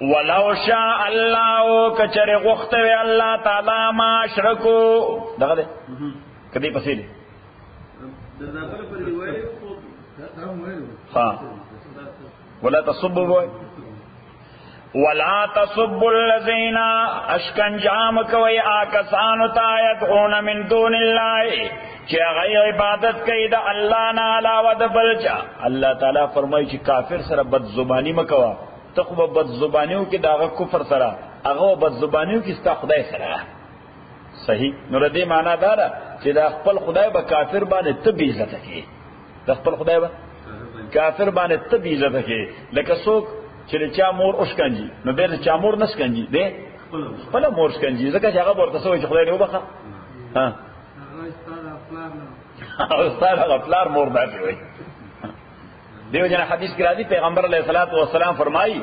ولو شاء الله کچره غوخته وی الله تعالی ما شرکو دغه دې کدی پسې دې ها ولا تصبوا ولا تصب الذين اشکنجام کوي آکسان تا يدعون من دون الله چې هغه عبادت کوي د الله نه علاوه د بل چا الله تعالی فرمایي چې کافر سره بد زبانی مکوا ته خو بد زبانیو کې داغه کفر سره هغه بد زبانیو کې ستا خدای سره صحیح نو دې معنا دا ده چې دا خپل خدای به کافر باندې تبي عزت کوي د خپل خدای به کافر باندې ته بي عزت کې لکه څوک چې چا مور اوسکنجي نو به چا مور نسکنجي دی خپل مور سکنجي ځکه چې هغه ورته سوې چې خدای دې وبخه ها او ستاره غفلار مور داسې وي دیو جن حدیث کې راځي پیغمبر علیه الصلاۃ والسلام فرمایي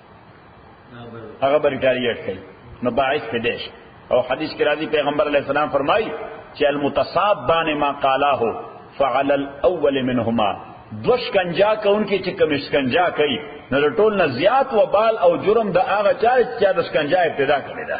هغه به ریټایریټ کوي نو باعث په دیش او حدیث کې راځي پیغمبر علی السلام فرمایي چې المتصابان ما قالاه فعل الاول منهما دوش کنجا کونکي چې کوم شکنجا کوي نو ټول نه زیات وبال او جرم د هغه چا چې د شکنجا ابتدا کړی ده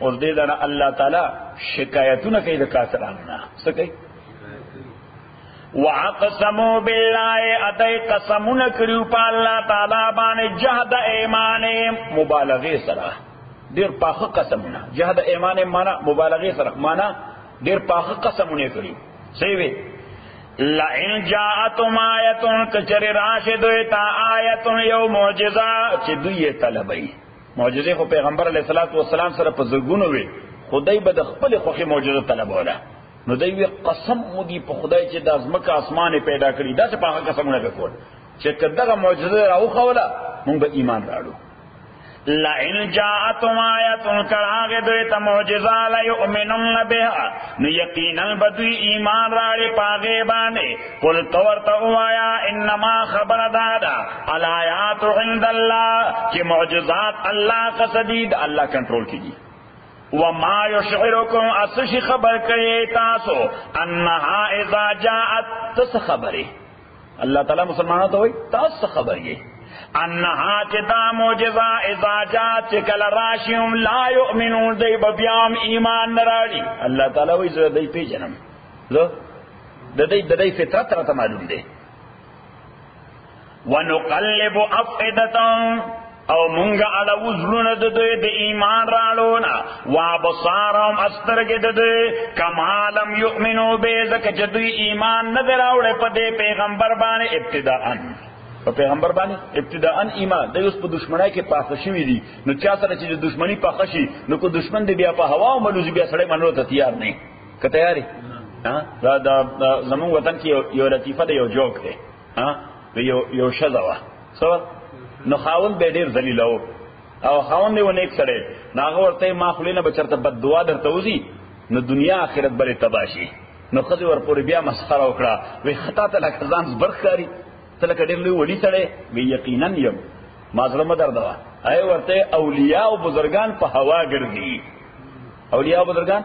اوس دې دا الله تعالی شکایتونه کوي د کافرانو نه څه کوي وعقسمو بالله اتای قسمونه کړیو په الله تعالی باندې جهد ایمان مبالغه سره ډیر پاخه قسمونه جهد ایمان معنا مبالغه سره معنا ډیر پاخه قسمونه کړیو صحیح وی لئن جاءتم آیتون کچر راشد تا آیتون یو معجزہ چې دوی طلبئی معجزې خو پیغمبر علیه الصلاۃ والسلام سره په زګونو وي خدای به د خپل خوخي معجزه طلبوله نو دوی وی قسم مو دی په خدای چې د ازمکه اسمانه پیدا کړی دا څه په هغه قسمونه وکول چې کداغه معجزه راوخوله مونږ به ایمان راړو لئن جاءتم آیت کراغه دوی ته معجزه لا یؤمنون بها نو یقینا بدوی ایمان راړي پاګې باندې قل تورته وایا انما خبر دادا الایات عند الله چې معجزات الله قصدید الله کنټرول کیږي وما یشعرکم اسش خبر کړي تاسو انها اذا جاءت تس خبره الله تعالی مسلمانانو ته وای تاسو خبر یې انها چې دا معجزه اذا جاءت چې کله راشیوم لا یؤمنون دی بیا ایمان نه راړي الله تعالی وای زه دې پیژنم زه د دې د دې فطرت راته معلوم دی ونقلب افئدتهم او مونږه اړه وزرونه د دوی د ایمان راړونه وا بصارم استرګه د دوی کمالم یؤمنو به زکه چې دوی ایمان نه دراوړې په دې پیغمبر باندې ابتداء په پیغمبر باندې ابتداء ایمان د یوس په دشمنای کې پاخه شوی دي نو چا سره چې د دشمنی پاخه شي نو کو دشمن دې بیا په هوا او ملوزي بیا سړی منلو ته تیار نه که تیاری دا دا زمون وطن کې یو لطیفه ده یو جوک ده ها یو یو شذا وا سو نو خاون به ډیر ذلیل او او خاون دی ونیک سره ناغه ورته ما خلینه بچرته بد دعا درته وزي نو دنیا آخرت بلې تباشي نو خځه ورپورې بیا مسخره وکړه وی خطا ته لکه ځان زبرخاري ته لکه ډیر لوی وړي سره وی یقینا یم ما زړه مدر دا اي ورته اولیاء او بزرگان په هوا ګرځي اولیاء بزرګان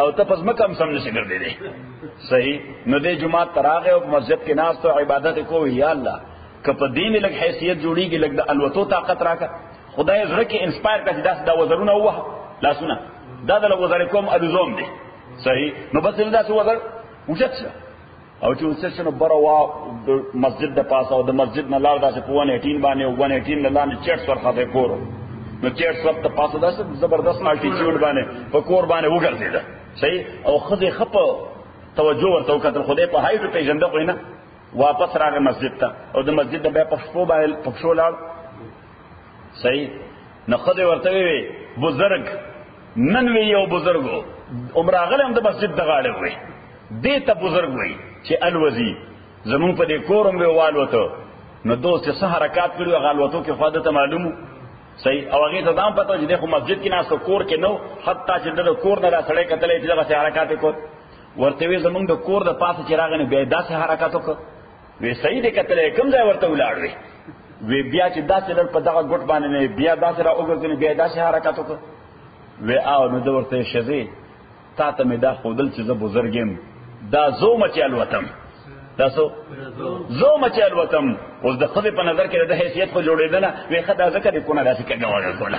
او ته پس مکم سم نشي ګرځې دي صحیح نو دې جمعه تراغه او مسجد کې ناس ته عبادت کو یا الله کپ دین لګ حیثیت جوړیږي لګ د الوتو طاقت راکا خدای زړه کې انسپایر کړي داس دا وزرونه وه لا سونه دا د وزر کوم الزوم دي صحیح نو بس دا څه وزر وجد شه او چې اوس څنګه بره وا د مسجد د پاسه او د مسجد نه لار داسې په 118 باندې او 118 نه لاندې چټ سر خاطه کورو نو چټ سر ته پاسه داسې زبردست الټیټیوډ باندې په کور باندې وګرځیدا صحیح او خزه خپ توجه ورته وکړ خدای په هایټ پیژنده خو نه واپس راغی مسجد ته او د مسجد د بیا په شپو باندې په شو لاړ صحیح نو خدای ورته وی بزرګ نن وی یو بزرګ عمر غلم د مسجد د غاړه وی دې ته بزرګ وی چې الوزی زمون په دې کورم وی والوته نو دوست سه حرکت کړو غالوتو کې فاده ته معلومو صحیح او هغه ته دام پته چې د مسجد کې ناس کور کې نو حتی چې د کور نه سړی کتلې چې دغه حرکت کو ورته وی زمونږ د کور د پاسه چې راغنه بیا داسې حرکت وکړ وی سید کتل کوم ځای ورته ولاړ وی وی بیا چې داسې لر په دغه ګټ باندې نه بیا داسې را وګرځنی بیا داسې حرکت وکړ وی او نو د ورته شزي تا ته مې دا خودل چې زه بزرګم دا زو مچال وطن تاسو زو مچال وطن اوس د خپل په نظر کې د حیثیت په جوړېدل نه وی خدای ذکر کو نه داسې کګوړل کوله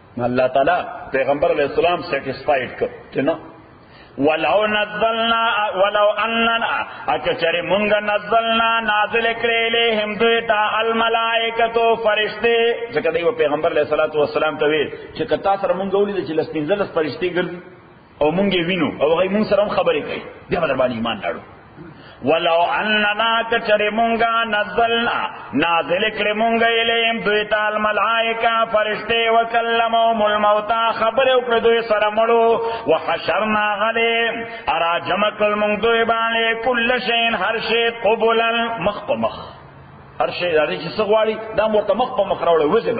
الله تعالی پیغمبر علیہ السلام سیټیسفائیډ کړ چې نه ولو نزلنا ولو اننا اچچر مونږ نزلنا نازل کړې له هم دوی ته الملائکتو فرشتي ځکه دی پیغمبر علیہ الصلوۃ والسلام ته وی چې کتا سره مونږ ولې چې لسپینځلس فرشتي ګرځي او مونږ یې وینو او هغه مونږ سره هم خبرې کوي بیا به در باندې ایمان راړو ولو اننا کچری مونگا نزلنا نازل کړي مونږه الیم دوی تعال ملائکه فرشته وکلمهم الموتى خبر او کړ دوی سره مړو وحشرنا غلیم ارا جمع کړ مونږ دوی باندې کل شین هر شی قبولا مخ په مخ هر شی دا چې څه غواړي دا مرته مخ په مخ راوړي وځي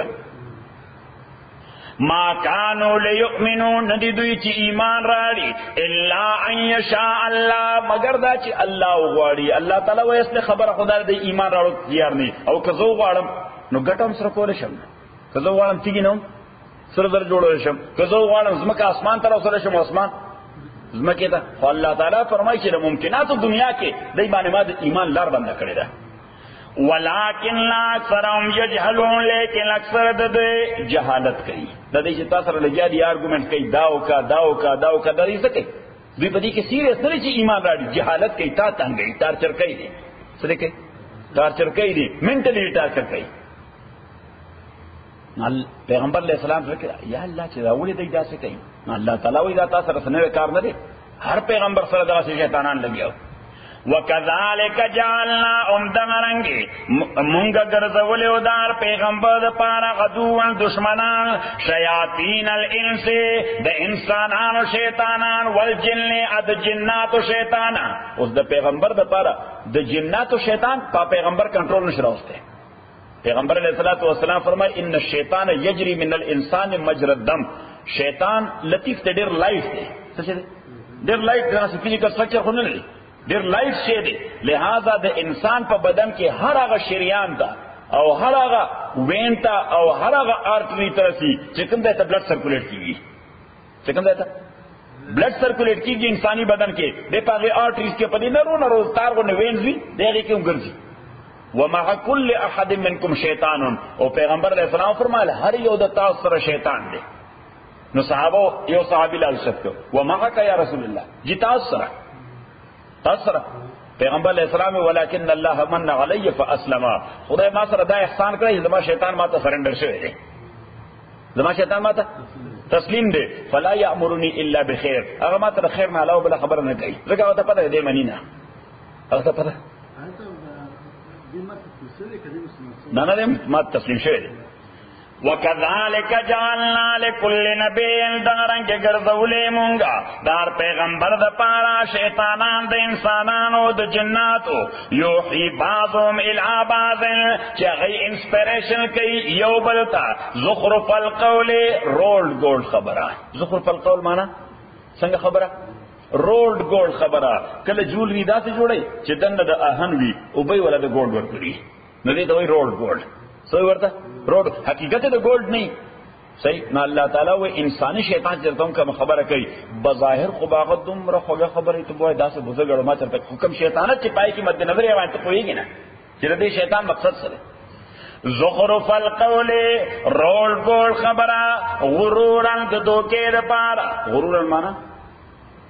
ما کانو لیؤمنو ندی دوی چې ایمان راړي الا ان یشاء الله مگر دا چې الله وغواړي الله تعالی وایي چې خبره خدای د ایمان راړو تیار نه او که زه غواړم نو ګټم سره کول شم که زه غواړم تیګی نو سره در جوړول شم که زه غواړم زمکه اسمان تر سره شم اسمان زمکه ته الله تعالی فرمایي چې ممکنات دنیا کې دای باندې ما د ایمان لار بنده کړی ده ولکن لا اکثرهم یجهلون لیکن اکثر د دې جهالت کوي د دې چې تاسو سره لګیا دي آرګومنت کوي دا او کا دا او کا دا او کا د دې څه کوي دوی په دې کې سیریس نه چې ایمان راړي جهالت کوي تا تنګي تارچر کوي دي سره کوي تارچر کوي دي منټلی تارچر کوي پیغمبر علیہ السلام فکر یا الله چې راولې دی دا څه کوي الله تعالی وی دا تاسو سره نه کار نه دی هر پیغمبر سره دا شیطانان لګیاو وکذالک جعلنا امدغرنگی مونږ ګرځولې او دار پیغمبر د پاره غدوان دشمنان شیاطین الانس د انسانانو شیطانان والجن اد جنات شیطانا اوس د پیغمبر د پاره د جنات شیطان په پیغمبر کنټرول نشراوسته پیغمبر علیہ الصلوۃ والسلام فرمای ان الشیطان یجری من الانسان مجرى الدم شیطان لطیف ته ډیر لایف دی څه شه ډیر لایف دا چې فزیکل سټرکچر خو نه لري ډیر لایف شه دی لہذا د انسان په بدن کې هر هغه شریان ده او هر هغه وینتا او هر هغه آرټری ترسي چې کوم د بلډ سرکولیټ کیږي څه کوم ځای ته بلډ سرکولیټ کیږي انساني بدن کې د پاغه آرټریز کې پدې نرو نرو تار غوونه وینز وي دغه کې هم ګرځي ومع كل احد منكم شیطان او پیغمبر علیہ السلام فرمایل هر یو د تاسو سره شیطان دی نو صحابه یو صحابي لال شپ کو ومعک یا رسول الله جتا سره اسره پیغمبر علیہ السلام ولکن الله من علی فاسلم خدای ما سره دا احسان کړی زما شیطان ما ته سرندر شوی دی زما شیطان ما ته تسلیم دی فلا یامرنی الا بخیر هغه ما ته خیر نه علاوه بل خبر نه کوي ځکه هغه ته پته دی منی نه هغه ته پته نه نه ما تسلیم شوی دی وکذالک جعلنا لكل نبی دارن کې ګرځولې مونږه دار پیغمبر د پارا شیطانان د انسانانو د جناتو یوحی بعضهم الی بعض چې غي انسپیریشن کوي یو بل ته زخرف القول رولډ ګولډ خبره زخرف القول معنی څنګه خبره رولډ ګولډ خبره کله جولری داسې جوړي چې دنه د اهن وي او به ولا د ګولډ ورکړي نو دې ته وایي روډ ګولډ څه ورته روډ حقیقت د ګولډ نه صحیح نه الله تعالی و انساني شیطان چې تم کوم خبره کوي بظاهر خو باغ دومره خوږه خبره ته وای داسې بزګړو ما چرته حکم شیطانت چې پای کې مد نظر یې وانت کویږي نه چې دې شیطان مقصد سره زخرف القول رول بول خبره غرورن د دوکې لپاره غرورن معنی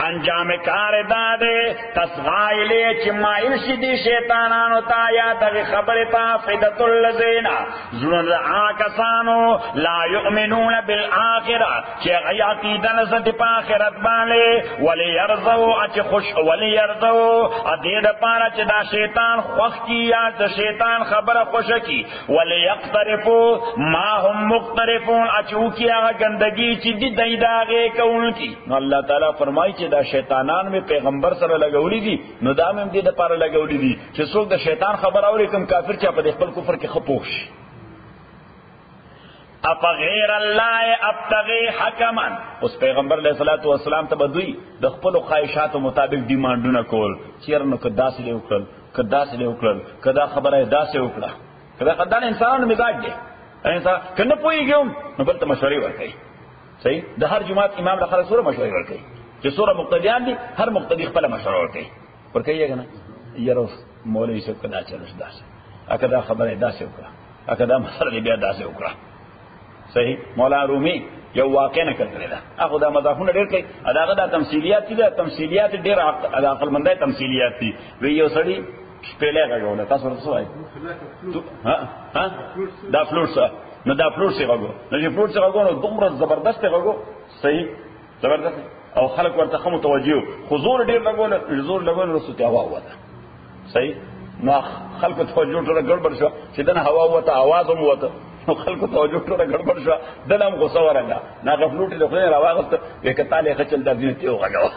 انجام کار داده تسغائل چې مایل شي دي شیطانانو ته یا د خبره ته فیدت الذین زړه آکسانو لا یؤمنون بالآخرة چې غیا کی دنه ست په آخرت باندې ولی يرزو اچ خوش ولی يرزو ا دې د پاره چې دا شیطان خوخ کی یا د شیطان خبره خوش کی ولی یقترفو ما هم مقترفون اچو کی هغه گندگی چې دي دای داغه کون کی نو الله تعالی فرمایي چې دا شیطانان می پیغمبر سره لګولې دي نو دا مې دې د پاره لګولې دي چې څوک د شیطان خبر اوري کوم کافر چې په خپل کفر کې خپوښ اپ غیر الله ابتغي حکما اوس پیغمبر علیہ الصلوۃ والسلام ته بدوی د خپل خواهشاتو مطابق ډیمانډونه کول چیرنو که داسې دی وکړل که داسې دی وکړل که دا خبره داسې وکړه کله قدان انسانانو مزاج دی انسان کنه پویږم نو بل ته مشورې ورکړي صحیح د هر جماعت امام له خلک سره مشورې ورکړي چې سوره مقتدیان دي هر مقتدی خپل مشوره ورکړي ورکړي یې کنه یره مولوی صاحب کدا چلوش داسې اکه دا خبره داسې وکړه اکه دا مسله بیا داسې وکړه صحیح مولا رومي یو واقع نه کړل دا هغه دا مضافونه ډېر کوي اداغه دا تمثيليات دي تمثيليات ډېر عقل مندای تمثيليات دي وی یو سړی شپېلې غږوله تاسو ورته وایي ها ها دا فلوټ څه نو دا فلوټ څه غږو نو چې فلوټ څه غږو نو دومره زبردست غږو صحیح زبردست او خلک ورته خمو توجیو خو زور ډیر لګول زور لګول رسو ته هوا وته صحیح نو خلکو توجه ټوله ګړبړ شو چې دنه هوا وته आवाज هم وته نو خلکو توجه ټوله ګړبړ شو دنه هم غوسه ورغله نا غفلوټ له خو راوغست وکټاله خچل د دې ته وغږو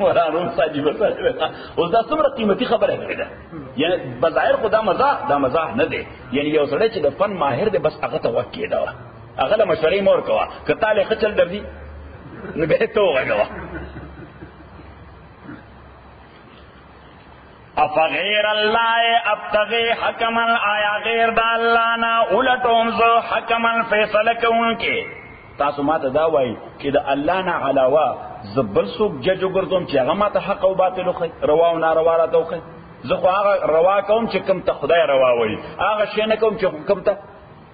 ورارو ساجي بس اوس دا څومره قیمتي خبره کړې ده یعنی بظاهر خدا مزاح دا مزاح نه دی یعنی یو سړی چې د فن ماهر دی بس هغه ته وکې دا هغه له مشورې مور کوا کته له خچل درځي نو به ته وګوا افغیر الله ابتغی حکما آیا غیر د الله نه ولټوم زه حکما فیصله کوونکې تاسو ماته دا وایي چې د الله نه علاوه زبل سوک جج ګرځوم چې هغه ماته حق او باطل خو روا او ناروا راته خو زه خو هغه روا کوم چې کوم ته خدای روا وایي هغه شی نه کوم چې کوم ته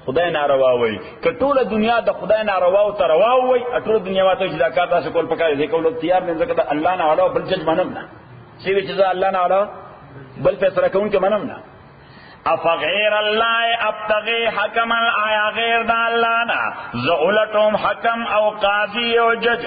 خدای ناروا وای که ټول دنیا د خدای ناروا او تروا وای ټول دنیا واته چې دا کار تاسو کول پکار دي کول تیار نه ځکه دا الله نه علاوه بل جج منم نه چې وی چې الله نه علاوه بل فیصله کوم کې منم نه افغیر الله ابتغي حکما آیا غیر د الله نه زولتم حکم او قاضي او جج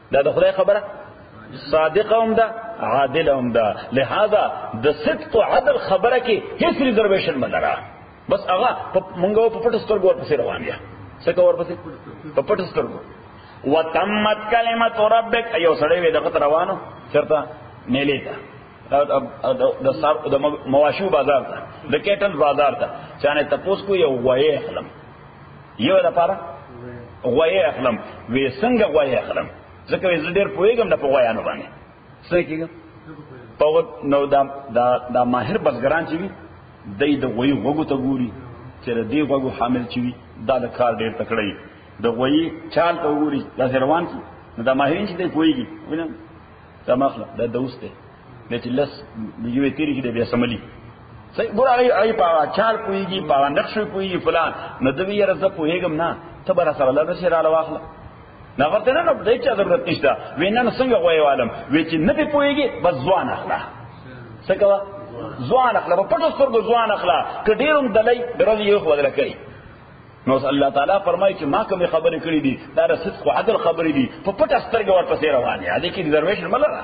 دا د خدای خبره صادق هم ده عادل هم ده لہذا د صدق او عدل خبره کې هیڅ ریزرویشن نه لرا بس هغه مونږه په پټ سترګو ورپسې روان یو څه کو ورپسې په پټ سترګو وتمت کلمت ربک ایو سړی وې دغه روانو چرته نیلې ته د مواشو بازار ته د کیټل بازار ته چانه تپوس کو یو وایې حلم یو لپاره غوی اخلم وې څنګه غوی اخلم ځکه وې زه ډېر پوهېږم نه په غویانو باندې څه کېږم په نو دا دا, دا ماهر بزګران چې وي دای د غوی غوګو ته ګوري چې د دې غوګو حامل چې وي دا د کار ډېر تکړه دی د غوی چال ته ګوري دا روان کی نو دا ماهرین چې دی پوهېږي وینم دا مخله دا دوست دی نه چې لس یوې تیرې کې بیا سملی صحیح ګور هغه ای په چال کویږي په نقش کویږي فلان نو دوی یې رزه پوهېږم نه ته بر سره لا بشیر علی واخله نه ورته نه نو دای چې ضرورت نشته وینن څنګه غوي عالم وی چې نه پوهېږي بس ځوان اخلا څه کوه ځوان اخلا په پټو سترګو ځوان اخلا که ډیروم دلای درځي یو خو درکې نو الله تعالی فرمایي چې ما کوم خبرې کړې دي دا د صدق او عدل خبرې دي په پټه سترګه ورپسې روانه دي کې ریزرویشن ملره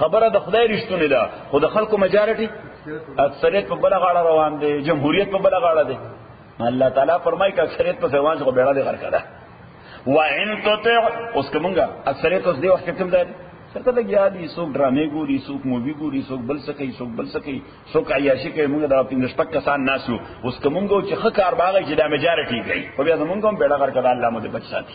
خبره د خدای رښتونه ده خو د خلکو مجارټي اکثریت په بل غاړه روان دي جمهوریت په بل غاړه دي الله تعالی فرمایي چې اکثریت په روان څو بیړه دي غر کړه وان تطع اوس کومګه اکثریت اوس دی وخت کوم ځای څنګه لګیا دي څوک ډرامې ګوري څوک مووي ګوري څوک بل څه کوي څوک بل څه کوي څوک عیاشي کوي موږ دا پنځه شپږ کسان ناسو اوس کومګو چې خکار باغ چې دا میجارټي کوي خو بیا زمونږ هم بیړه غر کړه الله مو دې بچ ساتي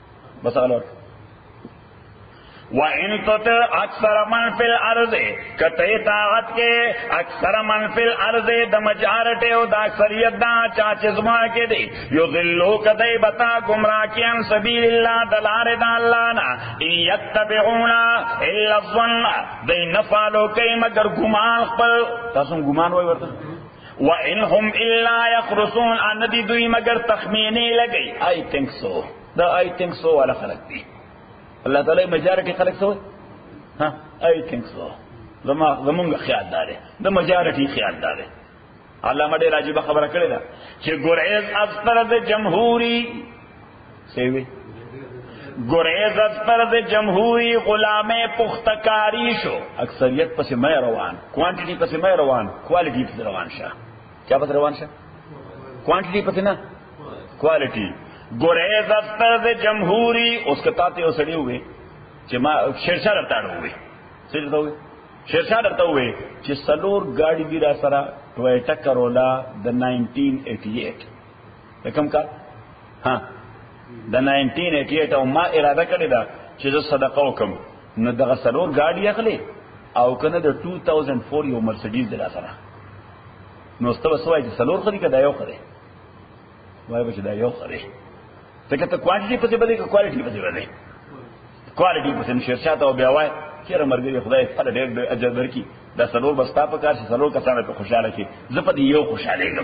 بس هغه لور وَإِن تُطِعْ أَكْثَرَ مَنْ فِي الْأَرْضِ کته طاعت کې اکثر من فی الارض د مجارټه او د اکثریت دا چا چې زما کې دی یو ذلو کدی بتا گمراه کیان سبیل الله دلار د الله نه ان یتبعون الا الظن دین فالو کای مگر ګمان خپل تاسو ګمان وای ورته و انهم الا یخرسون ان دی دوی مگر تخمینه لګی آی تھنک سو دا آی تھنک سو والا خلق دی الله تعالی مجارټی خلق سو ها آی تھنک سو زما زمونږ خیال داره د مجارټی خیال داره علامه ډیر عجیب خبره کړې ده چې ګریز از پر د جمهوریت سیوی گریزت پر د جمهوری غلام پختکاری شو اکثریت پس مې روان کوانټیټی پس مې روان کوالټی پس روان شه چا پس روان شه کوانټیټی پس نه کوالټی گریزت پر د جمهوری اوس کتا ته وسړی وې چې ما شیرشاه درته وې څه درته وې شیرشاه درته وې چې سلور گاډي دی را سره ټویټا کرولا د 1988 د کوم کال ها د 1988 او ما اراده کړې ده چې زه صدقه وکم نو دغه سلور ګاډي اخلي او کنه د 2004 یو مرسډیز دلا سره نو ستو سوای چې سلور خري کدا یو خري وای به چې دا یو خري ته کته کوانټیټي پسې بلې کوالټي پسې بلې کوالټي په سم شیر شاته او بیا وای چیرې مرګري خدای په ډېر ډېر اجر درکې دا سلور بستا په کار شي سلور کسانه په خوشاله کې زه په یو خوشاله یم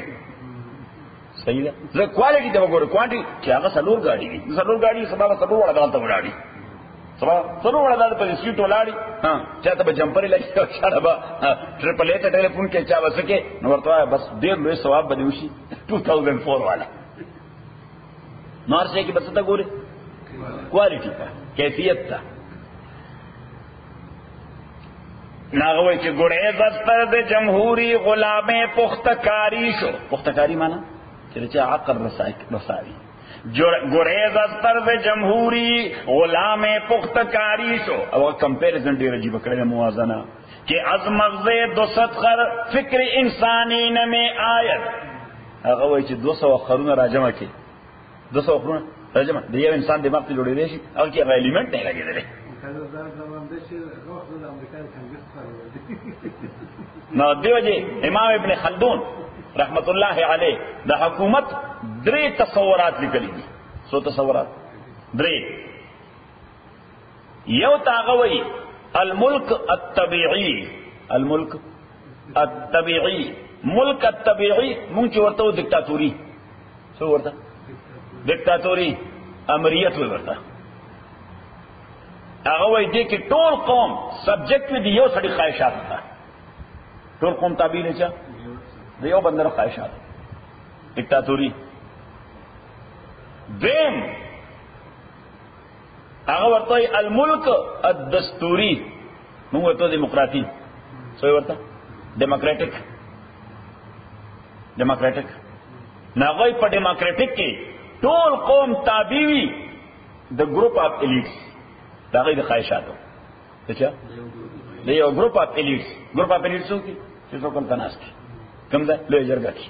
صحیح ده زه کوالټي ته وګورم کوالټي چې هغه سلور ګاډي دي سلور ګاډي سبا سلور وړه دالته وړاډي سبا سلور وړه دالته په سیټ ولاړي ها چاته به جمپر لګي او چاته به ټریپل ایټ ټلیفون کې چا وسکه نو ورته بس ډېر لوی ثواب بده وشي 2004 والا نو هر څه کې بس ته ګوري کوالټي ته کیفیت ته ناغوی چې ګړې دفتر د جمهوریت غلامه پختکاری شو پختکاری معنی چې چا عقل رسای رسای ګړې دفتر د جمهوریت غلامه پختکاری شو او کمپیریزن ډیر عجیب کړی موازنه چې از مغزه دو صدقر فکر انسانی نمه آیت هغه وایي چې 200 قرونه راجمع کړي 200 قرونه راجمع د یو انسان دماغ ته جوړې دي شي هغه کې الیمنټ نه لګیدل نو دیو جی امام ابن خلدون رحمت الله علیه د حکومت درې تصورات لیکلي دي سو تصورات درې یو تاغوی الملک الطبیعی الملک الطبیعی ملک الطبیعی مونږ ورته و دیکتاتوري څه ورته دیکتاتوري امریت ورته هغه وای دي کې ټول قوم سبجیکټ وي دی یو سړي خواهشات ده ټول قوم تابع نه چا دی یو بندر خواهشات دیکتاتوري دیم هغه ورته الملک الدستوري موږ ورته دیموکراتي څه ورته دیموکراټیک دیموکراټیک ناغوی په دیموکراټیک کې ټول قوم تابع وي د ګروپ اف الیټس دا غي د خواهشاتو څه چا د یو ګروپ اف الیټس ګروپ اف الیټس څوک چې څوک تناس کی کوم ځای لوی جرګه کی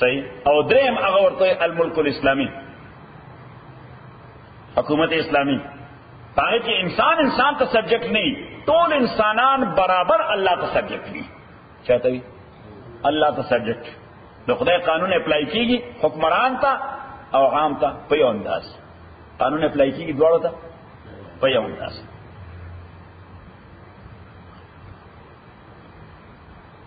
صحیح او دریم هغه ورته الملک الاسلامي حکومت اسلامي هغه کې انسان انسان ته سبجیکټ نه ټول انسانان برابر الله ته سبجیکټ دي چاته وي الله ته سبجیکټ د خدای قانون اپلای کیږي حکمران ته او عام ته په یو انداز قانون اپلای کیږي دواړو ته په یو انداز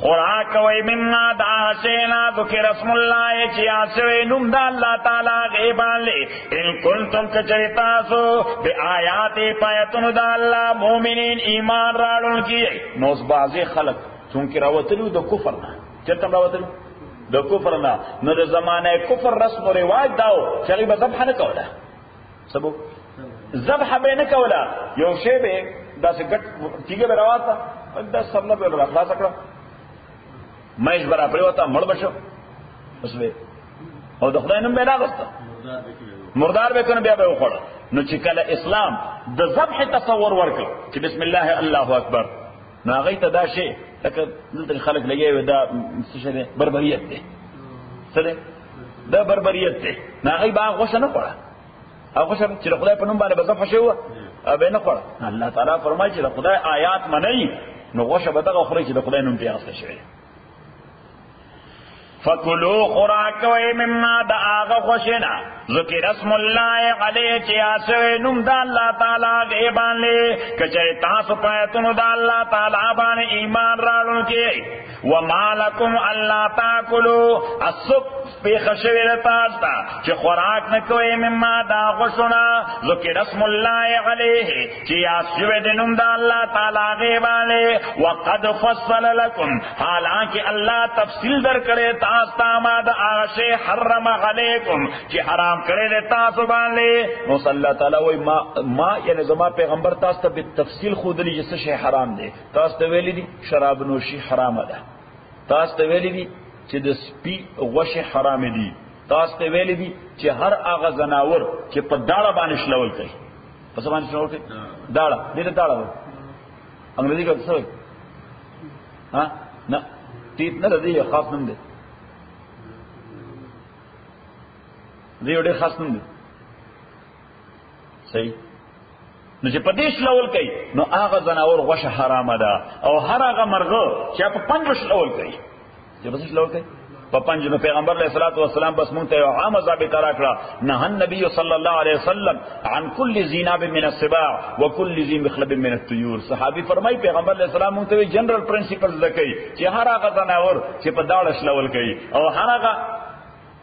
خورا کوي مما دا سینا ذکر اسم الله چې اسوي نوم د الله تعالی غیبانلې ان کنتم کچری تاسو به آیات پایتون د الله مؤمنین ایمان راړون کی نو بازي خلق چونکی راوتلو د کفر نه چرته راوتلو د کفر نه نو د زمانه کفر رسم او رواج داو چې به ذبح نه کوله سبو ذبح به نه کولا یو شی به دا څه ګټ تیګه به راواته دا سمله به را خلاص کړه مېش برا پریوتا مړ بشو اوس به او د خدای نوم به نه غوښته مردار به کنه بیا به وخوړ نو چې کله اسلام د ذبح تصور ورکړ چې بسم الله الله اکبر نو هغه ته دا شی لکه دلته خلک لګي وي دا څه شی دی بربریت دی څه دی دا بربریت دی نه غي با غوښه نه خوړه او غوښه چې خدای په نوم باندې بزف شو او به نه خوړه الله تعالی فرمایي چې خدای آیات منئ نو غوښه به دغه خوري چې د خدای نوم پیاسته شوی فکلو خوراک کوي مما د هغه خوشنا ذکر اسم الله علیه چې اسوي نوم د الله تعالی غي باندې کچې تاسو پاتونو د الله تعالی باندې ایمان راړو کې وما لكم الا تاكلوا السب پیخ شوی د تاسو ته چې خوراک نه کوي مما دا غشنا ذکر اسم الله علیه چې یا شوی د نوم د الله تعالی غیباله وقد فصل لكم حالانکه الله تفصیل در کړی تاسو ته ما د عاشی حرم علیکم چې حرام کړی د تاسو باندې نو صلی الله تعالی ما ما یعنی زما پیغمبر تاسو ته په تفصیل خودلی چې څه شی حرام دی تاسو ته ویلي دي شراب نوشي حرام ده تاسو ته ویلي دي چې د سپي غوښه حرام دي تاسو ته ویلي دي چې هر هغه زناور چې په داړه باندې شلول کوي په څه باندې شلول کوي داړه دې ته داړه وایي انګریزي کې څه وایي ها نه تیت نه دی خاص نوم دی دی ډېر خاص نوم دی صحیح نو چې په دې شلول کوي نو هغه زناور غوښه حرامه ده او هر هغه مرغه چې په پنځو شلول کوي چې په شلول کوي په پنځ نو پیغمبر علیه الصلاۃ والسلام بس مونږ ته یو عام ضابطه راکړه نه نبی صلی الله علیه وسلم عن کل زیناب من السباع وکل ذی مخلب من الطیور صحابي فرمای پیغمبر علیه السلام مونږ ته جنرال پرنسپل زکې چې هر هغه زناور چې په داړه شلول کوي او هر هغه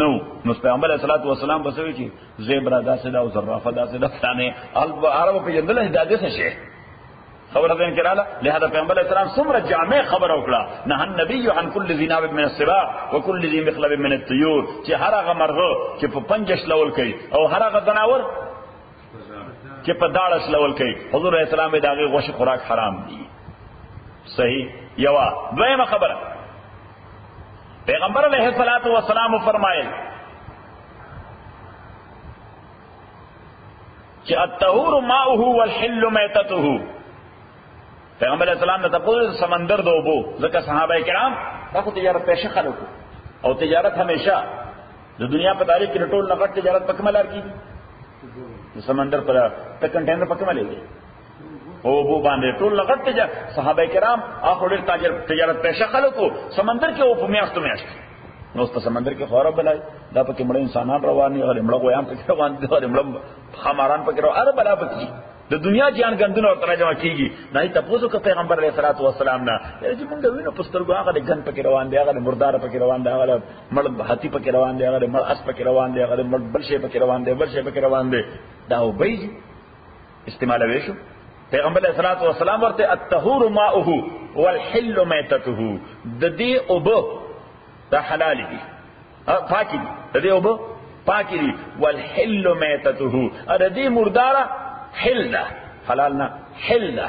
نو نو پیغمبر علیہ الصلوۃ والسلام بس وی چې زیبرا داسې دا او زرافه داسې دا فلانه الب عرب په جندل هدايه څه شي خبره ده کړه لهدا پیغمبر علیہ السلام څومره جامع خبر وکړه نه نبی عن کل ذناب من السباع وكل ذي مخلب من الطيور چې هر هغه مرغه چې په پنځش لول کوي او هر هغه دناور چې په داړه سلول کوي حضور اسلام دا غي غوښه خوراک حرام دي صحیح یوا دویمه خبره پیغمبر علیه الصلاۃ والسلام فرمایل چې الطهور ماؤه والحل میتته پیغمبر اسلام نه تاسو سمندر د اوبو ځکه صحابه کرام تاسو تجارت پېشه خلکو او تجارت همیشه د دنیا په تاریخ کې ټول نغټ تجارت په کومه لار کې د سمندر په لار ته کنټینر په کومه لګي او بو باندې ټول نغټ تجارت صحابه کرام اخو ډېر تاجر تجارت پېښه خلکو سمندر کې او په میاشتو میاشتو نو ست سمندر کې خورا بلای دا پکې مړ انسانان روان دي غره مړ غویان پکې روان دي غره مړ خماران پکې روان اره بلا پکې د دنیا جان غندونه ورته جمع کیږي نه ته پوزو که پیغمبر علیه الصلاۃ والسلام نه چې موږ وینو پسترګو هغه د غن پکې روان دی هغه مردار پکې روان دی هغه مړ هتی پکې روان دی هغه مړ اس پکې روان دی هغه مړ بل شي پکې روان دی بل شي پکې روان دی دا وبېج استعمال وشو پیغمبر علیہ الصلوۃ والسلام ورته الطهور ماؤه والحل میتته د دې اوبو دا حلال دي پاکي دي د دې اوبو پاکي دي والحل میتته ا دې مرداره حل ده حلال نه حل ده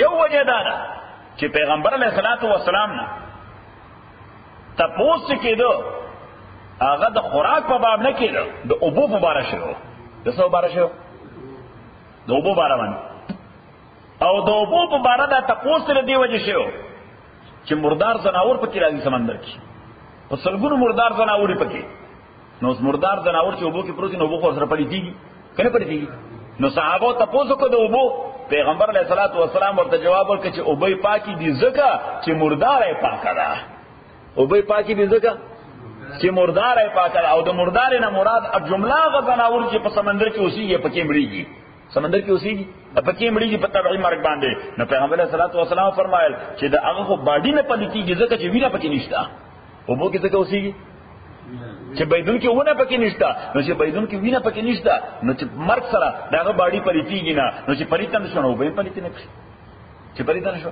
یو وجه دا ده چې پیغمبر علیه الصلاۃ والسلام نه تپوس کېدو هغه د خوراک په باب نه کېدو د اوبو په باره شو د څه باره شو د اوبو باره باندې او د اوبو په باره دا تپوس تر دی وجه شو چې مردار زناور پکې راځي سمندر کې په سلګونو مردار زناور پکې نو مردار ځناور چې وبو کې پروت نو وبو سره پلي کیږي کنه پلي کیږي نو صحابه ته پوسو کو د وبو پیغمبر علیه الصلاۃ والسلام ورته جواب ورکړ چې وبې پاکي دي زکه چې مردار یې پاکه ده وبې پاکي دي زکه چې مردار یې پاکه ده او د مردار نه مراد ا جمله غ ځناور چې په سمندر کې اوسېږي پکې مړیږي سمندر کې اوسېږي پکې مړیږي په تبعی مرګ باندې نو پیغمبر علیه الصلاۃ والسلام فرمایل چې دا هغه باډي نه پلي کیږي ځکه چې وینه پکې نشته اوبو کې څه کوسيږي چې بيدون کې ونه پکې نشتا نو چې بيدون کې وینه پکې نشتا نو چې مرګ سره داغه باډي پليتيږي نه نو چې پليتن شنو به پليتن نه چې پليتن شو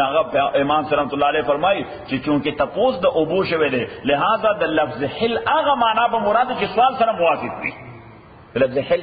ناغه امام سلام الله علیه فرمای چې چونکه تپوس د اوبو شوه دی لہذا د لفظ حل هغه معنا به مراد چې سوال سره موافق وي لفظ حل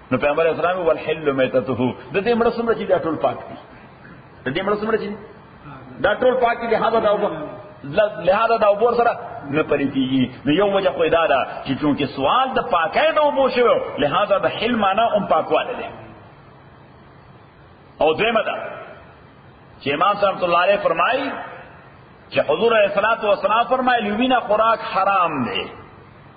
نو پیغمبر اسلام ول حل میتته د دې مړ سمره چې دا ټول پاک دي د دې مړ سمره چې دا ټول پاک دي هغه دا وبو لهدا دا وبو سره نه پرې کیږي نو یو وجه خو دا ده چې چونکه سوال د پاکۍ د وبو شو لهدا د حل معنا هم پاکواله ده او دیمه ده چې امام صلی الله علیه فرمایي چې حضور علیه الصلاۃ والسلام فرمایلی وینا خوراک حرام دی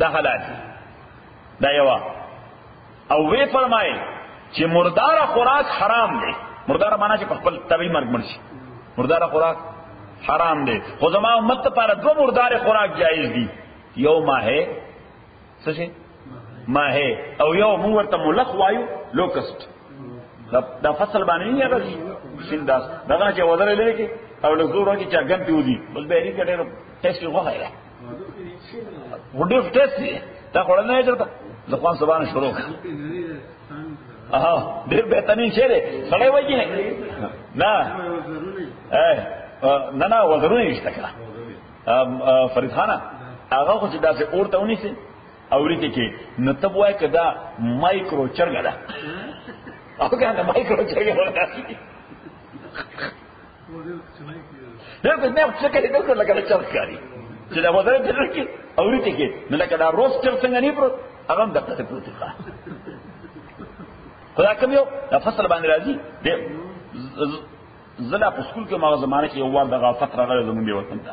دا حالات دا یو او وی فرمایي چې مردار خوراک حرام دی مردار معنا چې په خپل طبي مرګ مرشي مردار خوراک حرام دی خو زما امت لپاره دو مردار خوراک جایز دي یو ماه څه شي ماه او یو موږ ورته ملخ وایو لوکست دا فصل باندې نه راځي سنداس دا نه چې وزره لري کې او له زورو کې چاګم پیودي بس به یې کډه ټیسټ وغوړای وډي ټیسټ دی دا خو نه چلته د خوان سبحان شروع اه ډیر به تنه شي ره سړی وایي نه نه نه نه وزرونه نشته کړه فرید خان هغه خو چې داسې اورته ونی سي اورته کې نو تب وای کدا مایکرو چرګ ده او کنه مایکرو چرګ ولا نه په دې څه کې دغه لکه چل کاری چې دا وزن چې لکه اوري ته کې نه لکه دا روز چل څنګه نه پروت هغه هم دغه پروت ښه خدا کوم یو دا فصل باندې راځي دې زلا په سکول کې ما زمانه کې یو وار دغه فتره غره زمونږ دی وطن ته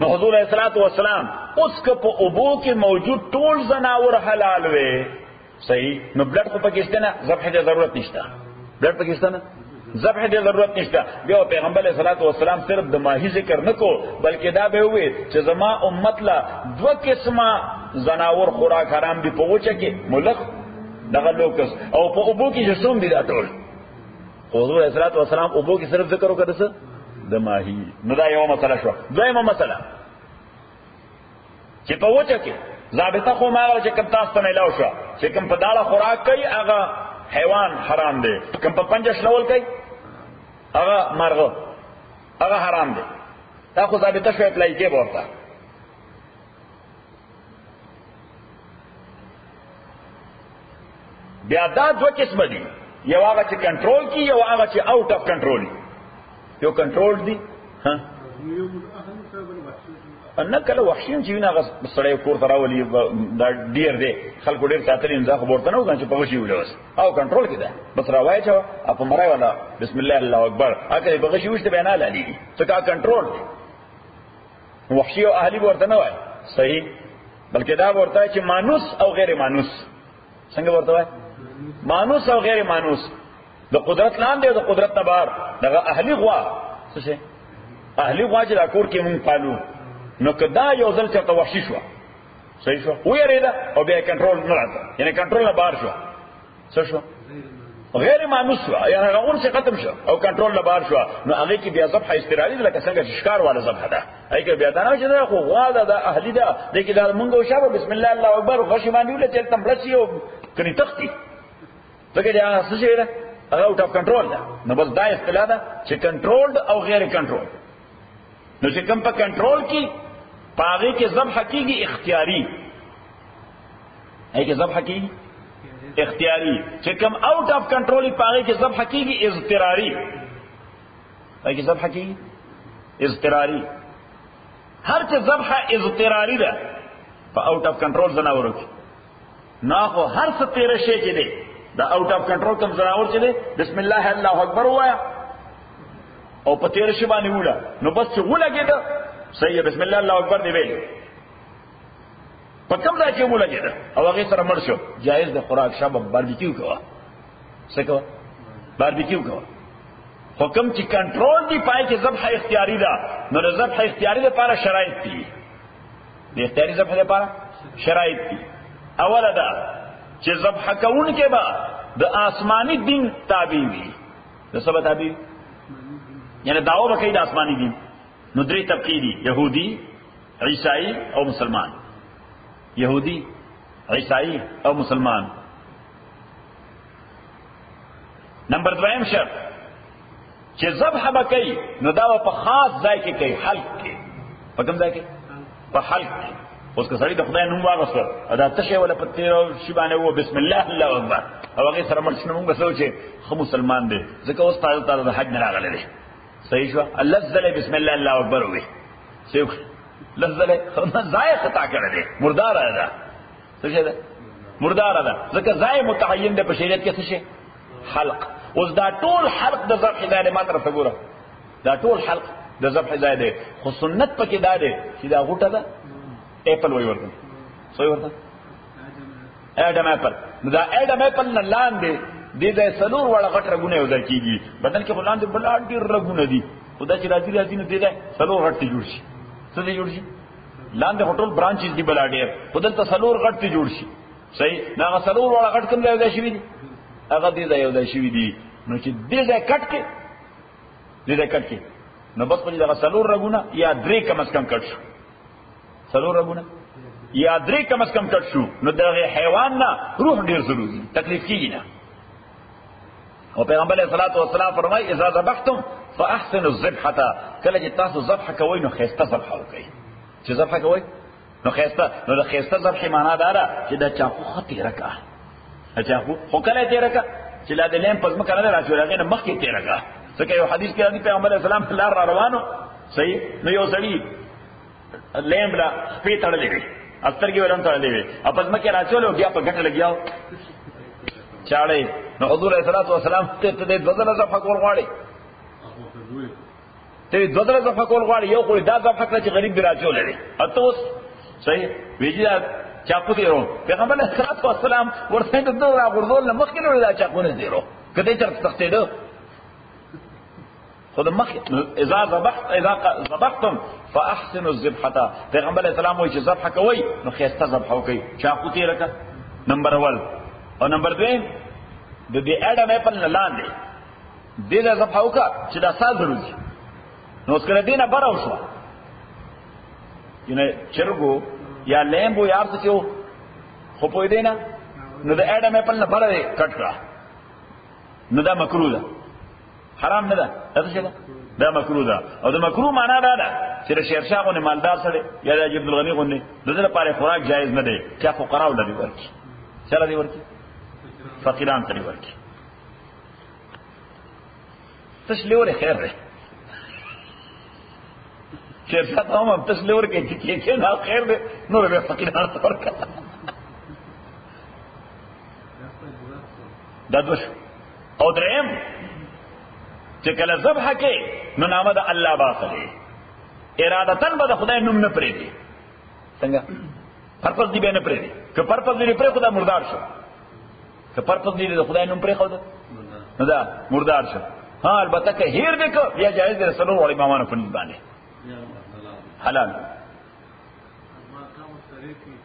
نو حضور علیہ الصلوۃ والسلام اوس که په اوبو کې موجود ټول زناور حلال وي صحیح نو بلډ په پاکستان ذبح ته ضرورت نشته بلډ پاکستان ذبح ته ضرورت نشته بیا پیغمبر علیہ الصلوۃ والسلام صرف د ماهی ذکر نکو بلکې دا به وي چې زما امت لا دوه قسمه زناور خوراک حرام دي په وچه کې ملک دغه لوکس او په اوبو کې جسوم دي دا ټول حضور علیہ الصلوۃ والسلام ابو کی صرف ذکر وکړه څه د ماهی نو دا یو مسله شو دویمه مسله چې په وچه کې ضابطه خو ما چې کوم تاسو ته لاو شو چې کوم په داړه خوراک کوي هغه حیوان حرام دی کوم په پنځه شلول کوي هغه مرغه هغه حرام دی دا خو ضابطه شو اپلای کې ورته بیا دا دو قسم دي یو هغه چې کنټرول کی یو هغه چې آوټ اف کنټرول یو کنټرول دي ها ان کله وحشین چې نه غس سړی کور ته راولي دا ډیر دی خلکو ډیر ساتلی نه ځخ ورته نه وځي چې په وشي ولوس او کنټرول کړه بس راوای چا اپ مرای ولا بسم الله الله اکبر اګه په وشي وشته بیان لالی ته کا کنټرول دی وحشی او اهلی ورته نه وای صحیح بلکې دا ورته چې مانوس او غیر مانوس څنګه ورته وای مانوس او غیر مانوس د قدرت لاندې د قدرت نه بار دغه اهلی غوا څه شي اهلی غوا چې دا کور کې مونږ پالو نو کدا یو ځل چې توحشي شو صحیح شو ویریدا او بیا کنټرول نه راځه یعنی کنټرول نه بار شو څه شو غیر مانوس شو یا هغه اون څه ختم شو او کنټرول نه بار شو نو هغه کې بیا ذبح استرالی لکه څنګه چې ښکار والا ذبح ده هغه کې بیا دا نه چې دا خو غوا ده دا اهلی ده د کې دا مونږ او شابه بسم الله الله اکبر غشي باندې ولې تل تم بلسی او کني تختی ځکه دا څه شي ده هغه اوټ اف کنټرول ده نو بس دا اصطلاح ده چې کنټرولډ او غیر کنټرول نو چې کوم په کنټرول کې پاغه کې ذبح کیږي اختیاري اې کې ذبح کیږي اختیاري چې کوم آوټ اف کنټرول پاغه کې ذبح کیږي اضطراری اې کې ذبح کیږي اضطراری هر څه ذبح اضطراری ده په آوټ اف کنټرول زناورو کې نا خو هر څه تیر شي چې دی دا اوټ اف کنټرول کم زناور چې دی بسم الله الله اکبر وایا او په تیر شي باندې وړه نو بس چې ولګید صحیح بسم الله الله اکبر دی ویل په کوم ځای کې ولګید او هغه سره مړ شو جایز د خوراک شابه باربیکیو کوا څه کوا باربیکیو کوا حکم چې کنټرول دی پای کې ذبح اختیاري ده نو ذبح اختیاري لپاره شرایط دي د اختیاري ذبح لپاره شرایط دي اوله دا چې ذبح کون کې به د آسماني دین تابع وي د سبا تابع یعنی داو به کوي د آسماني دین نو درې طبقې دي يهودي عیسائی او مسلمان يهودي عیسائی او مسلمان نمبر دویم شرط چې ذبح به کوي نو دا په خاص ځای کې کوي حلق کې په کوم ځای کې په حلق کې اوس که سړی د خدای نوم واغسته دا تشه ولا په تیر او شی باندې وو بسم الله الله اکبر او هغه سره مرشد موږ بسو چې خو مسلمان دی ځکه اوس تازه تازه د حج نه راغلی دی صحیح شو الله زله بسم الله الله اکبر وي څوک لزله ځای خطا کړی دی مردار ده څه شه ده مردار ده ځکه ځای متعین ده په شریعت کې څه شي حلق اوس دا ټول حلق د ذبح ځای ما طرف ګوره دا ټول حلق د ذبح ځای دی خو سنت پکې دا دی چې دا غوټه ده اپل وای ورته سوی ورته اډم اپل دا اډم اپل نه لاندې دې ځای سلور وړه غټ رګونه یو ځای کیږي بدن کې غلان دې بل ډیر رګونه دي خدا چې راځي راځي نو دې ځای سلور غټ جوړ شي څه دې جوړ شي لاندې هټول برانچز دی بلا ډیر خدل ته سلور غټ ته جوړ شي صحیح دا سلور والا غټ کوم ځای ځای شي دي هغه دې ځای ځای شي دي نو چې دې ځای کټ کې دې ځای کټ کې نو بس په دې دا سلور رګونه یا درې کم اس کم کټ شو سلور رګونه یا درې کم اس کم کټ شو نو دغه حیوان نه روح ډیر ضروری تکلیف کیږي نه او پیغمبر علیه الصلاۃ والسلام فرمای اذا ذبحتم فاحسنوا الذبحه کله چې تاسو ذبح کوئ نو خیسته ذبح وکړئ چې ذبح کوئ نو خیسته نو د خیسته ذبح معنا دا ده چې دا چاقو خطی رکا چاقو خو کله تیر کا چې لا د لیم پس مکه نه راځي راغی نه مخکې تیر کا ځکه یو حدیث کې راځي پیغمبر اسلام لار روانو صحیح نو یو سړی لیم لا سپی تړلې وي استرګې ولن تړلې وي او پس مکه راچولو بیا په ګټه لګیاو چاړې نو حضور صلی الله علیه وسلم ته ته د بدل زفه کول غواړي ته د بدل زفه کول غواړي یو خو دا زفه کړ چې غریب دی راچولې دي اته اوس صحیح ویجی دا چاقو دی رو پیغمبر صلی الله علیه وسلم ورته د دوه غردول مخکې نو دا چاقو نه دی رو کته چرته تختې دو خود مخ اذا ذبحت اذا ذبحتم فاحسنوا الذبحه پیغمبر اسلام وایي چې ذبح کوي نو خيسته ذبح وکي چاقو تیر کا نمبر 1 او نمبر 2 د دې اډه مې په لاندې دې له ذبح وکا چې دا ساز روزي نو اس کله دینه بره وشو ینه چرګو یا لیمبو یا څه کیو خو پوی دینا نو د اډه مې په لاره کټ کړه نو دا مکروه ده حرام نه ده دا څه ده دا مکروه ده او دا مکروه معنا دا ده چې د شیر شاه غونې مالدار سره یا د عبد الغنی غونې د دې لپاره خوراک جایز نه دی چې فقراو لري ورکی چلا دی ورکی فقیران ته ورکی تش لیوره خیر ده شیر شاه ته هم تش لیوره کې چې کې نه خیر ده نور به فقیران ته ورکړه دا دوه او دریم چې کله ذبح کې نو نامه د الله باخلي ارادتن به د خدای نوم نه پرې دي څنګه پرپس دی به نه پرې دي که پرپس دی پرې خدای مردار شو که پرپس دی د خدای نوم پرې خو نو دا مردار شو ها البته که هیر دې کو یا جایز دې رسول الله امامانو په نسبت باندې حلال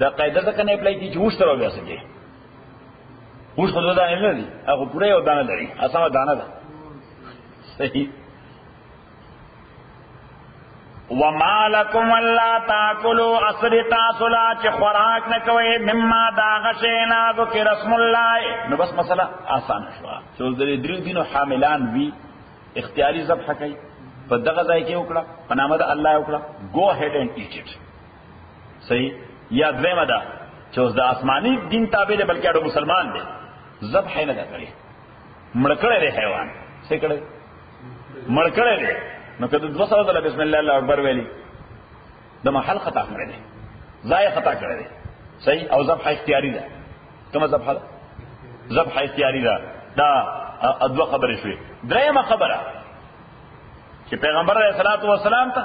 دا قاعده ځکه نه اپلای کیږي چې اوس تر بیا سکے اوس خو دا نه لري هغه پوره یو دانه لري اسمه دانه ده صحیح وما لكم الا تاكلوا اسرتا صلا چې خوراک نه کوي مما دا غشینا ذکر اسم الله نو بس مسله آسان شو څو درې درې دینو حاملان وی اختیاري ذبح کوي په دغه ځای کې وکړه په نامه د الله وکړه گو هډ اینڈ ایټ اټ صحیح یا دویمه ده چې اوس د آسماني دین تابع دی بلکې اړو مسلمان دی ذبح نه ده کړی مړکړه دی حیوان څه کړی مړکړه دی نو کله دوه سره د بسم الله الله اکبر ویلي د محل خطا کړی دی ځای خطا کړی دی صحیح او ذبح اختیاري ده کومه ذبح ده ذبح اختیاري ده دا ادوه خبرې شوې درېمه خبره چې پیغمبر علیه الصلاۃ والسلام ته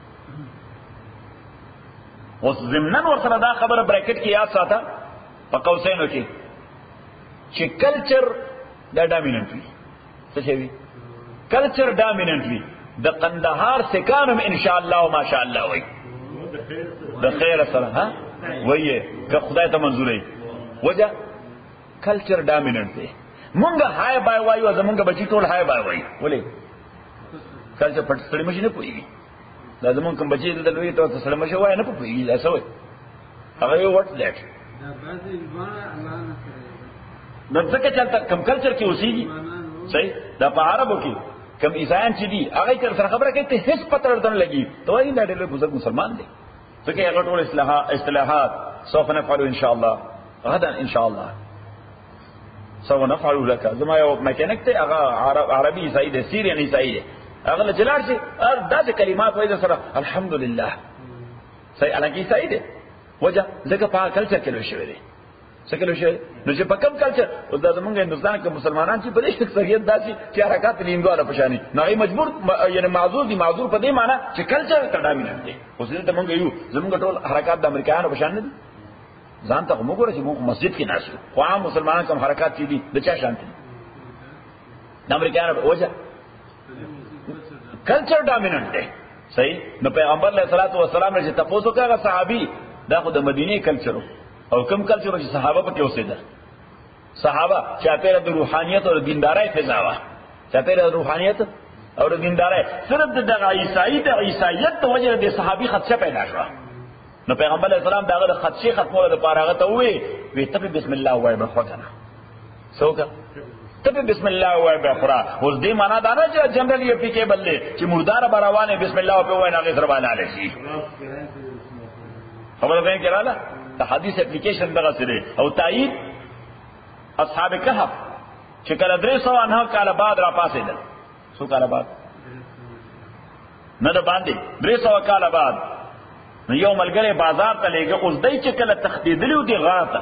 اوس زمنن ورسره دا خبره بریکټ کې یاد ساته په قوسینو کې چې کلچر دا ډامیننټ وي څه شي وي کلچر ډامیننټ وي د قندهار سکانم ان شاء الله او ما شاء الله وي د خیر سره ها وایي که خدای ته منظورې وجه کلچر ډامیننټ دی مونږ های بای وایو زمونږ بچی ټول های بای وایي ولې کلچر پټ سړی مشي نه پوي دا زمونږ کوم بچی د لوی ته سړی مشي وای نه پوي دا سوي هغه یو وټ دیټ دا بعضی ځوان الله نه سره نو ځکه چې کم کلچر کې اوسېږي صحیح دا په عربو کې کم ایزان چې دي هغه تر سره خبره کوي ته هیڅ پتر ورته لګي ته وایي دا ډېر بزرګ مسلمان دی ځکه هغه ټول اصلاحات سوف نفعل ان شاء الله غدا ان شاء الله سوف نفعل لك زما یو میکانیک ته هغه عربي عیسائی دی سیریان عیسائی دی هغه له جلار شي داسې کلمات وایي سره الحمدلله صحیح الکه عیسائی دی وجه ځکه په کلچر کې لوي شوی دی څه کلو شي نو چې په کم کال چې اوس دا زمونږ هندستان کې مسلمانان چې په دې شخصیت داسي چې حرکت لیندواله پشاني نو یې مجبور یعنی معذور دي معذور په دې معنی چې کلچر ته ډامیننټ دي اوس دې ته مونږ یو زمونږ ټول حرکت د امریکایانو پشان نه دي ځان ته موږ ورته موږ مسجد کې ناشو خو عام مسلمانان کوم حرکت چې دي د چا شان دي د امریکایانو په وجه کلچر ډامیننټ دی صحیح نو پیغمبر علیه الصلاۃ والسلام چې تاسو کاغه صحابي دا خو د مدینه کلچرو او کم کله چې صحابه پکې اوسېده صحابه چې په د روحانيت او دیندارۍ فضا وه چې په د روحانيت او د دیندارۍ صرف د دغه عیسائی د عیسایت د وجه د صحابي خدشه پیدا شوه نو پیغمبر اسلام دغه خدشه ختمولو لپاره هغه ته وی وی ته بسم الله وایې بخښنه څوک ته په بسم الله وای به خورا اوس دې معنا دا نه چې جنرال یې پی کې بللې چې مردار به روانه بسم الله په وای نه غیر باندې علي شي خبره به کړاله د حدیث اپلیکیشن دغه سره او تایید اصحاب کهف چې کله درې سو نه کال بعد را پاسې ده سو کال بعد نه ده باندې درې سو کال بعد یو ملګری بازار ته لګي اوس دای چې کله تخدیدلی و دی غاته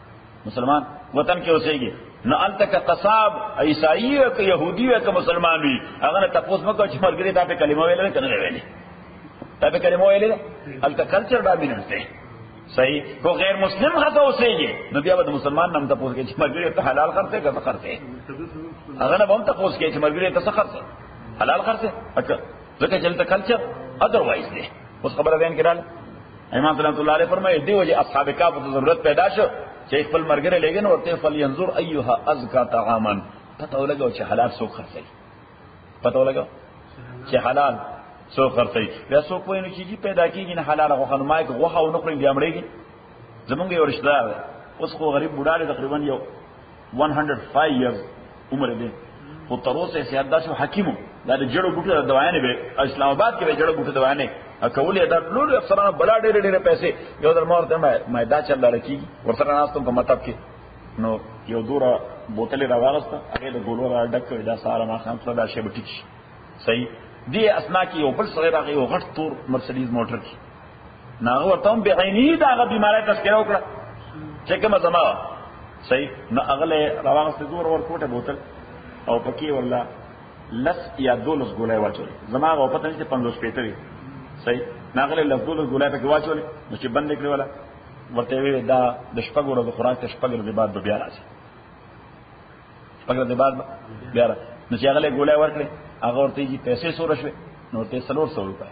مسلمان وطن کې اوسېږي نو انت کا قصاب عیسائی او که يهودي او که مسلمان وي هغه نه تاسو مکو چې مرګري ته کلمه ویل نه کنه ویلې ته کلمه ویلې انت کلچر ډامیننټ دی صحیح کو غیر مسلم هغه اوسېږي نو بیا به مسلمان نام تاسو کې چې مرګري ته حلال خرڅه کا خرڅه هغه نه هم تاسو کې چې مرګري ته خرڅه حلال خرڅه ځکه چې انت کلچر اذروایز دی اوس خبره وین کړل امام صلی الله علیه فرمایي دی وجه اصحاب کاف ته ضرورت پیدا شو چې خپل مرګره لګن ورته فل ينظر ايها ازکا طعاما پته ولګو چې حلال سو خرڅي پته ولګو چې حلال سو خرڅي بیا سو کوی نو چې پیدا کیږي نه حلال غو خنما کې غوخه او نخري بیا مړېږي زمونږ یو رشتہ اوس خو غریب بوډا تقریبا یو 105 years عمر دې خو تر اوسه سیاد داسې حکیمو دا د جړو بوټو د دوانه به اسلام آباد کې به جړو بوټو دوانه کولې دا لور افسرانو بلا ډېر ډېر پیسې یو در مور ته ما دا چل لاره کی ورسره ناستم په مطلب کې نو یو دوره بوتل را واغسته هغه د ګولو را ډک کړ دا ساره ما خام سره دا شی بټی صحیح دی اسنا کې یو بل سره راغی یو غټ تور مرسډیز موټر کې ناغه ورته هم به عیني دا غ بیماری تذکره وکړه چې کومه زما صحیح نه اغله روان ست زور ور کوټه بوتل او پکې ولا لس یا دولس ګولای واچول زما غو پته نشته 50 پیته وی صحیح ناغله لس دولس ګولای پکې واچول نو چې بند کړی ولا ورته وی دا د شپږ ورځې خوراک ته شپږ ورځې بعد بیا راځي شپږ ورځې بعد بیا راځي نو چې هغه له ګولای ورکړي هغه ورته یې پیسې سور شوې نو ته سلور سو روپۍ